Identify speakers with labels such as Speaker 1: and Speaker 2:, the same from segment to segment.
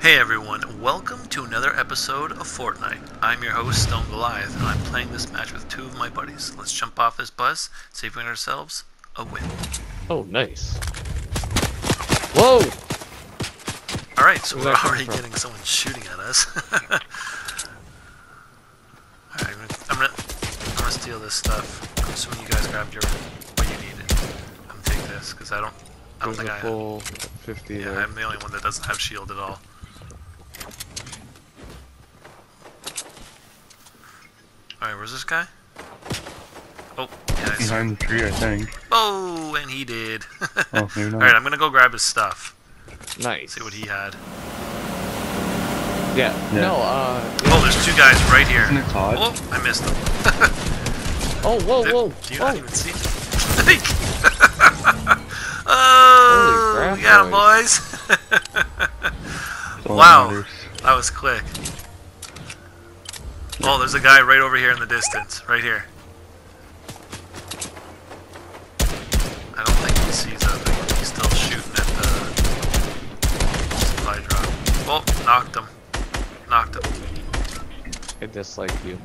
Speaker 1: Hey everyone, welcome to another episode of Fortnite. I'm your host, Stone Goliath, and I'm playing this match with two of my buddies. Let's jump off this bus, see if we get ourselves a win.
Speaker 2: Oh, nice. Whoa!
Speaker 1: Alright, so
Speaker 2: Where's
Speaker 1: we're already
Speaker 2: from?
Speaker 1: getting someone shooting at us. Alright, I'm, gonna, I'm, gonna, I'm gonna steal this stuff. I'm assuming you guys grabbed your what you needed. I'm gonna take this, because I don't, I don't
Speaker 2: There's
Speaker 1: think I...
Speaker 2: full 50
Speaker 1: Yeah,
Speaker 2: there.
Speaker 1: I'm the only one that doesn't have shield at all. Alright, where's this guy? Oh, yeah, I.
Speaker 3: Behind the tree, I think.
Speaker 1: Oh, and he did.
Speaker 3: Oh.
Speaker 1: Alright, I'm gonna go grab his stuff.
Speaker 2: Nice.
Speaker 1: See what he had.
Speaker 2: Yeah.
Speaker 3: Yeah.
Speaker 2: No, uh.
Speaker 1: Oh, there's two guys right here.
Speaker 3: Isn't it Todd?
Speaker 1: Oh, I missed them.
Speaker 2: Oh, whoa,
Speaker 1: Did-
Speaker 2: whoa.
Speaker 1: Do you
Speaker 2: whoa.
Speaker 1: not even see? oh,
Speaker 2: crap,
Speaker 1: we got him,
Speaker 2: boys.
Speaker 1: boys.
Speaker 3: That's all that
Speaker 1: wow. that was quick. Oh, there's a guy right over here in the distance. Right here. I don't think he sees us. I think he's still shooting at the supply drop. Oh, knocked him. Knocked him.
Speaker 2: I dislike you.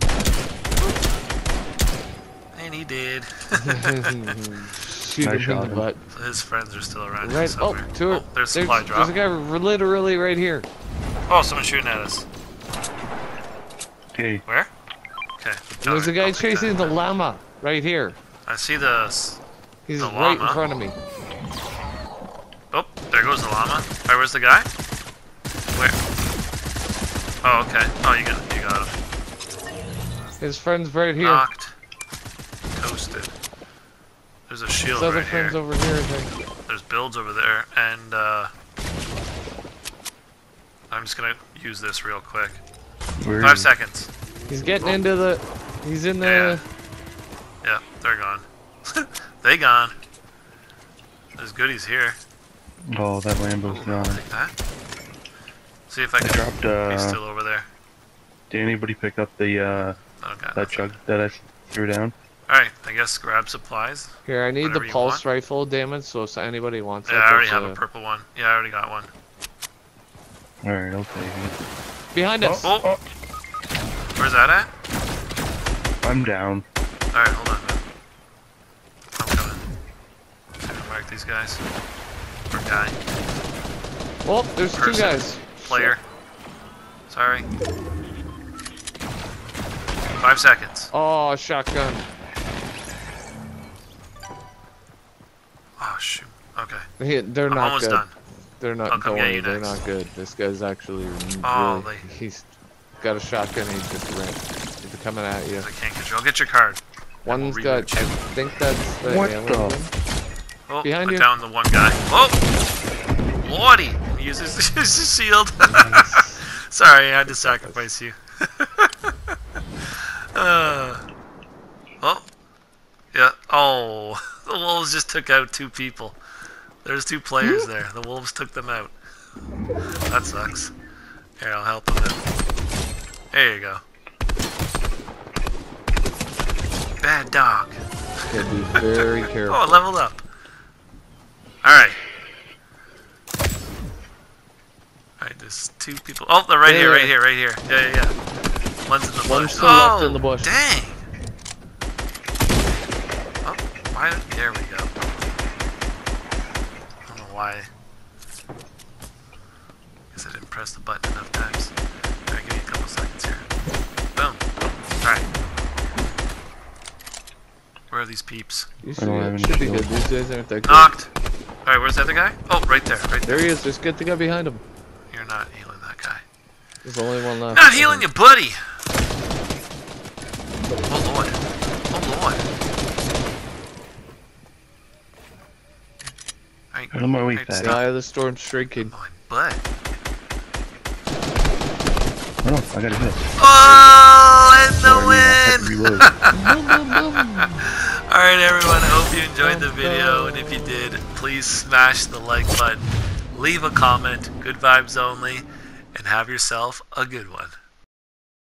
Speaker 1: And he did.
Speaker 2: Shoot
Speaker 3: I
Speaker 2: him in the
Speaker 3: him.
Speaker 2: butt.
Speaker 1: His friends are still around here
Speaker 2: Right. Oh,
Speaker 1: somewhere.
Speaker 2: two.
Speaker 1: oh, there's
Speaker 2: there's,
Speaker 1: supply
Speaker 2: there's a guy literally right here.
Speaker 1: Oh, someone's shooting at us.
Speaker 3: Okay.
Speaker 1: Where? Okay.
Speaker 2: There's a guy chasing the llama right here.
Speaker 1: I see the.
Speaker 2: He's
Speaker 1: The
Speaker 2: right in front of me.
Speaker 1: Oh, there goes the llama. Alright, where's the guy? Where? Oh, okay. Oh, you got, you got him.
Speaker 2: His friend's right here.
Speaker 1: Knocked. Toasted. There's a
Speaker 2: His
Speaker 1: shield
Speaker 2: other
Speaker 1: right here.
Speaker 2: friend's over here, I think.
Speaker 1: There's builds over there, and uh, I'm just gonna use this real quick.
Speaker 3: Where
Speaker 1: Five seconds.
Speaker 2: He's getting into the. He's in the.
Speaker 1: Yeah, yeah they're gone. they gone. There's goodies here.
Speaker 3: Oh, that Lambo's
Speaker 1: Ooh,
Speaker 3: gone.
Speaker 1: Take that. See if I
Speaker 3: I
Speaker 1: can.
Speaker 3: dropped,
Speaker 1: He's
Speaker 3: uh,
Speaker 1: still over there.
Speaker 3: did anybody pick up the, uh,
Speaker 1: Oh, got
Speaker 3: that
Speaker 1: nothing.
Speaker 3: chug that I threw down?
Speaker 1: Alright, I guess grab supplies.
Speaker 2: Here, I need the
Speaker 1: you
Speaker 2: pulse rifle damage, so if anybody wants
Speaker 1: Yeah,
Speaker 2: it.
Speaker 1: I already
Speaker 2: there's
Speaker 1: have a purple one. Yeah, I already got one.
Speaker 3: Alright, I'll take it.
Speaker 2: Behind us!
Speaker 1: Oh,
Speaker 3: Oh,
Speaker 1: where's that at?
Speaker 3: I'm down.
Speaker 1: Alright, hold on, man. I'm coming. I'm gonna mark these guys. Or guy.
Speaker 2: Oh, there's
Speaker 1: Person.
Speaker 2: two guys.
Speaker 1: Player. Sorry. Five seconds.
Speaker 2: Oh, shotgun.
Speaker 1: Oh, shoot. Okay.
Speaker 2: They're
Speaker 1: I'm
Speaker 2: not
Speaker 1: almost
Speaker 2: good.
Speaker 1: done.
Speaker 2: They're not.
Speaker 1: I'll come
Speaker 2: don't
Speaker 1: get
Speaker 2: worry,
Speaker 1: you
Speaker 2: they're
Speaker 1: next.
Speaker 2: not good. This guy's actually.
Speaker 1: Oh,
Speaker 2: really,
Speaker 1: they-
Speaker 2: he's got a shotgun. He's just ran. He's coming at you.
Speaker 1: I can't get you. I'll get your card.
Speaker 2: One's
Speaker 1: we'll
Speaker 2: got. I think that's. The
Speaker 3: What
Speaker 2: alien
Speaker 3: the-
Speaker 2: one.
Speaker 1: Oh,
Speaker 2: Behind
Speaker 1: put
Speaker 2: you.
Speaker 1: down the one guy. Oh! Lordy! He uses his shield. Sorry, I had to sacrifice you. uh, oh. Yeah. Oh. The wolves just took out two people. There's two players there. The wolves took them out. That sucks. Here, I'll help them out. There you go. Bad dog.
Speaker 2: Gotta be very careful.
Speaker 1: Oh, leveled up. Alright. Alright, there's two people. Oh, they're right
Speaker 2: Yeah,
Speaker 1: here,
Speaker 2: yeah.
Speaker 1: right here, right here. Yeah, yeah, yeah. One's in the
Speaker 2: One's
Speaker 1: bush.
Speaker 2: to the left
Speaker 1: oh,
Speaker 2: in the bush.
Speaker 1: Dang. Oh, why? There we go. I don't know why. Because I didn't press the button enough times. Alright, give me a couple seconds here. Boom. Alright. Where are these peeps?
Speaker 2: You
Speaker 3: I
Speaker 2: should,
Speaker 3: don't have any
Speaker 2: should be good. These guys aren't that good.
Speaker 1: Knocked. Alright, where's the other guy? Oh, right there, right there.
Speaker 2: There he is. Just get the guy behind him.
Speaker 1: You're not healing that guy.
Speaker 2: There's only one left.
Speaker 1: Not healing you, buddy! Oh lord. Oh lord. Alright,
Speaker 3: Get on my way
Speaker 1: alright,
Speaker 3: back.
Speaker 2: The
Speaker 1: stop
Speaker 2: eye of the storm shrinking.
Speaker 1: my butt.
Speaker 3: Oh, I got a hit.
Speaker 1: Oh, and the
Speaker 3: Sorry, man, I had to
Speaker 1: win! Alright everyone, I hope you enjoyed the video, and if you did, please smash the like button, leave a comment, good vibes only, and have yourself a good one.